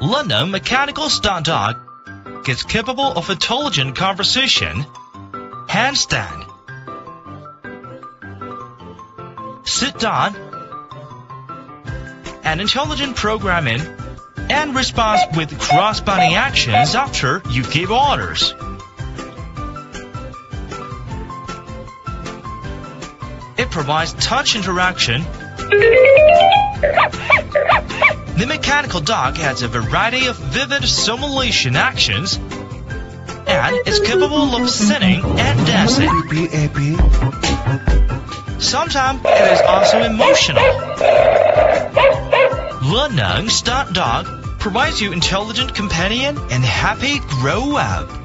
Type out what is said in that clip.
London Mechanical Dog is capable of intelligent conversation, handstand, sit down, and intelligent programming, and response with cross-body actions after you give orders. It provides touch interaction. The mechanical dog has a variety of vivid simulation actions and is capable of singing and dancing. Sometimes it is also emotional. Lenong Stunt Dog provides you intelligent companion and happy grow up.